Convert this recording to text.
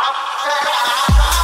Aferrada.